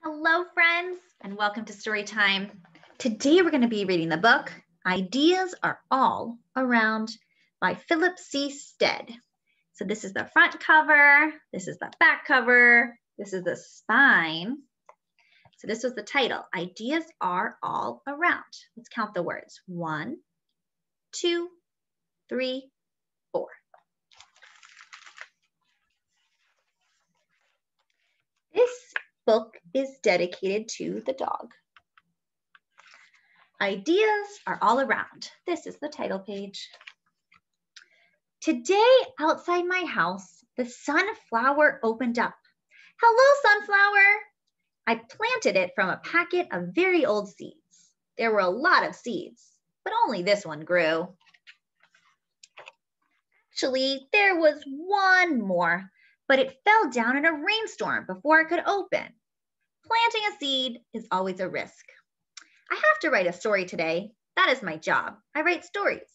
Hello, friends, and welcome to Story Time. Today we're going to be reading the book Ideas Are All Around by Philip C. Stead. So, this is the front cover, this is the back cover, this is the spine. So, this was the title Ideas Are All Around. Let's count the words one, two, three, four. This book is dedicated to the dog. Ideas are all around. This is the title page. Today, outside my house, the sunflower opened up. Hello, sunflower. I planted it from a packet of very old seeds. There were a lot of seeds, but only this one grew. Actually, there was one more, but it fell down in a rainstorm before it could open. Planting a seed is always a risk. I have to write a story today. That is my job. I write stories.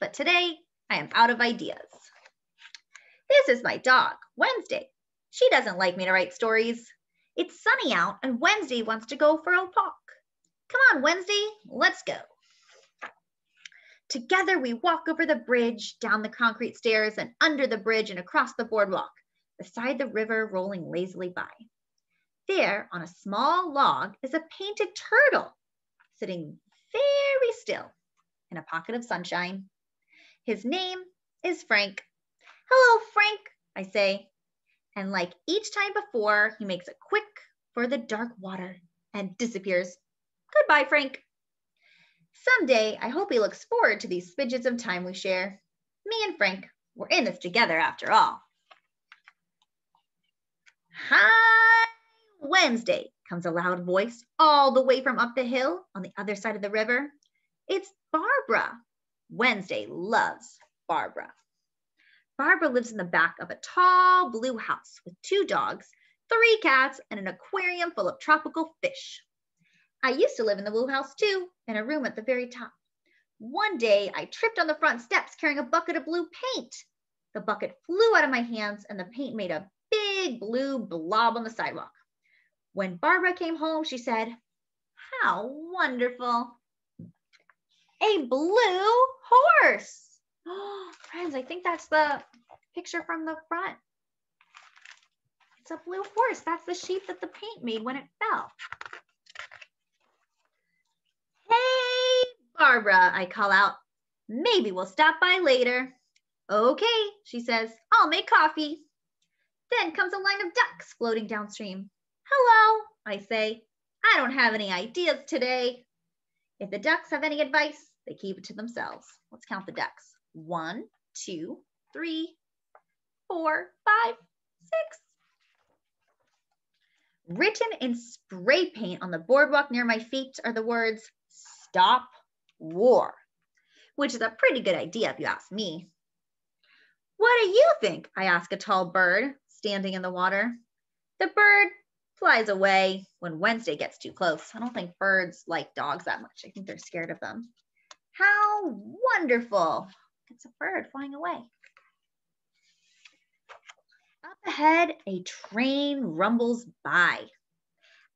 But today, I am out of ideas. This is my dog, Wednesday. She doesn't like me to write stories. It's sunny out and Wednesday wants to go for a walk. Come on, Wednesday, let's go. Together we walk over the bridge, down the concrete stairs, and under the bridge and across the boardwalk, beside the river rolling lazily by. There, on a small log, is a painted turtle sitting very still in a pocket of sunshine. His name is Frank. Hello, Frank, I say. And like each time before, he makes a quick for the dark water and disappears. Goodbye, Frank. Someday, I hope he looks forward to these spidgets of time we share. Me and Frank, we're in this together after all. Hi, Wednesday, comes a loud voice all the way from up the hill on the other side of the river. It's Barbara. Wednesday loves Barbara. Barbara lives in the back of a tall blue house with two dogs, three cats, and an aquarium full of tropical fish. I used to live in the blue house too, in a room at the very top. One day I tripped on the front steps carrying a bucket of blue paint. The bucket flew out of my hands and the paint made a big blue blob on the sidewalk. When Barbara came home, she said, How wonderful. A blue horse. Oh, friends, I think that's the picture from the front. It's a blue horse. That's the shape that the paint made when it fell. Hey, Barbara, I call out. Maybe we'll stop by later. Okay, she says, I'll make coffee. Then comes a line of ducks floating downstream. Hello, I say. I don't have any ideas today. If the ducks have any advice, they keep it to themselves. Let's count the ducks. One, two, three, four, five, six. Written in spray paint on the boardwalk near my feet are the words, stop war, which is a pretty good idea if you ask me. What do you think? I ask a tall bird standing in the water. The bird flies away when Wednesday gets too close. I don't think birds like dogs that much. I think they're scared of them. How wonderful. It's a bird flying away. Up ahead, a train rumbles by.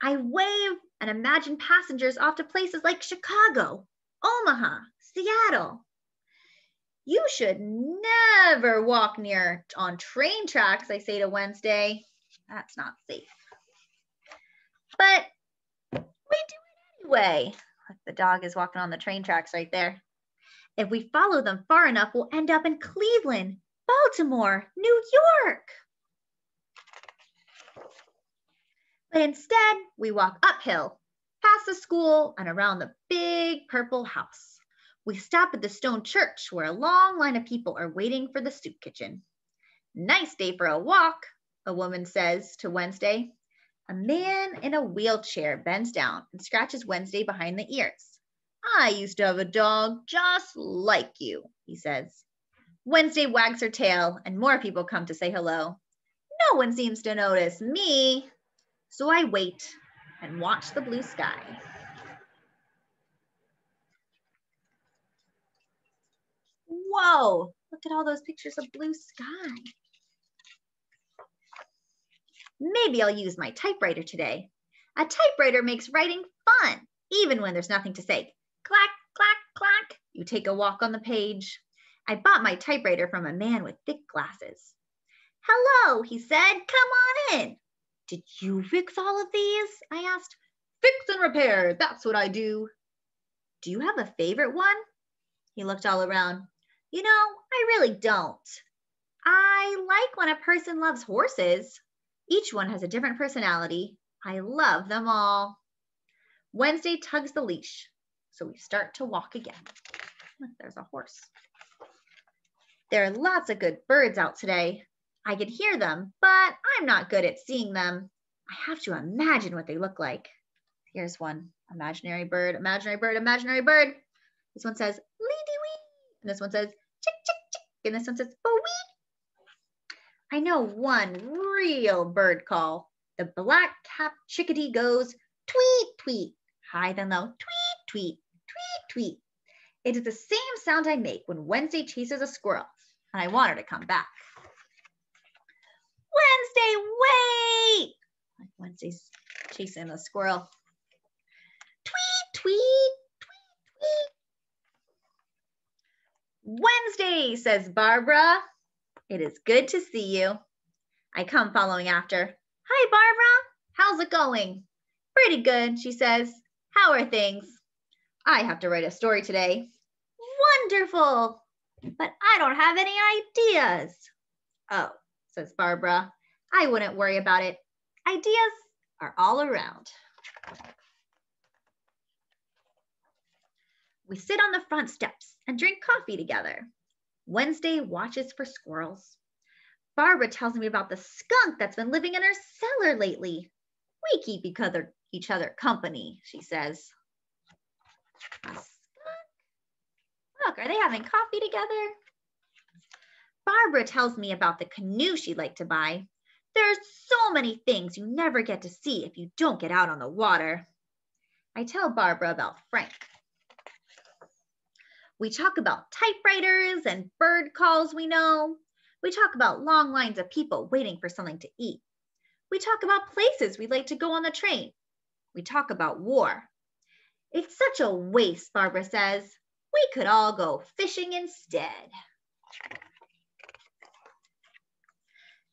I wave and imagine passengers off to places like Chicago, Omaha, Seattle. You should never walk near on train tracks, I say to Wednesday. That's not safe. But we do it anyway. The dog is walking on the train tracks right there. If we follow them far enough, we'll end up in Cleveland, Baltimore, New York. But instead, we walk uphill, past the school, and around the big purple house. We stop at the stone church where a long line of people are waiting for the soup kitchen. Nice day for a walk, a woman says to Wednesday. A man in a wheelchair bends down and scratches Wednesday behind the ears. I used to have a dog just like you, he says. Wednesday wags her tail and more people come to say hello. No one seems to notice me. So I wait and watch the blue sky. Whoa, look at all those pictures of blue sky. Maybe I'll use my typewriter today. A typewriter makes writing fun, even when there's nothing to say. Clack, clack, clack. You take a walk on the page. I bought my typewriter from a man with thick glasses. Hello, he said. Come on in. Did you fix all of these? I asked. Fix and repair. That's what I do. Do you have a favorite one? He looked all around. You know, I really don't. I like when a person loves horses. Each one has a different personality. I love them all. Wednesday tugs the leash, so we start to walk again. There's a horse. There are lots of good birds out today. I can hear them, but I'm not good at seeing them. I have to imagine what they look like. Here's one imaginary bird, imaginary bird, imaginary bird. This one says, lee wee. And this one says, chick, chick, chick. And this one says, bo wee. I know one real bird call. The black capped chickadee goes, tweet, tweet. High then low, tweet, tweet, tweet, tweet. It is the same sound I make when Wednesday chases a squirrel, and I want her to come back. Wednesday, wait! Wednesday's chasing a squirrel. Tweet, tweet, tweet, tweet. Wednesday, says Barbara. It is good to see you. I come following after. Hi, Barbara. How's it going? Pretty good, she says. How are things? I have to write a story today. Wonderful, but I don't have any ideas. Oh, says Barbara. I wouldn't worry about it. Ideas are all around. We sit on the front steps and drink coffee together. Wednesday watches for squirrels. Barbara tells me about the skunk that's been living in her cellar lately. We keep each other, each other company, she says. A skunk? Look, are they having coffee together? Barbara tells me about the canoe she'd like to buy. There's so many things you never get to see if you don't get out on the water. I tell Barbara about Frank. We talk about typewriters and bird calls we know. We talk about long lines of people waiting for something to eat. We talk about places we'd like to go on the train. We talk about war. It's such a waste, Barbara says. We could all go fishing instead.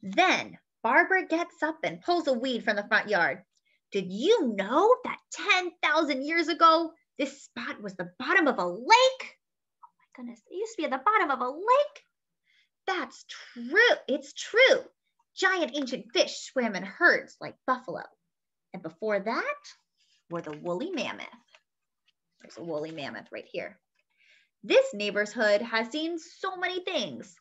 Then Barbara gets up and pulls a weed from the front yard. Did you know that 10,000 years ago, this spot was the bottom of a lake? Goodness, it used to be at the bottom of a lake? That's true. It's true. Giant ancient fish swam in herds like buffalo. And before that were the woolly mammoth. There's a woolly mammoth right here. This neighborhood has seen so many things.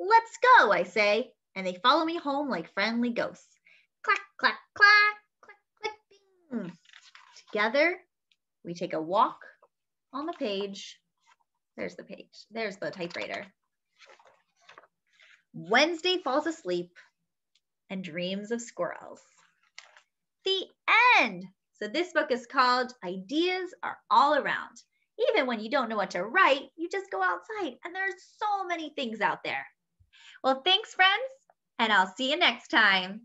Let's go, I say, and they follow me home like friendly ghosts. Clack, clack, clack, clack, clack, bing. Together, we take a walk on the page. There's the page. There's the typewriter. Wednesday falls asleep and dreams of squirrels. The end. So this book is called Ideas Are All Around. Even when you don't know what to write, you just go outside and there's so many things out there. Well, thanks friends and I'll see you next time.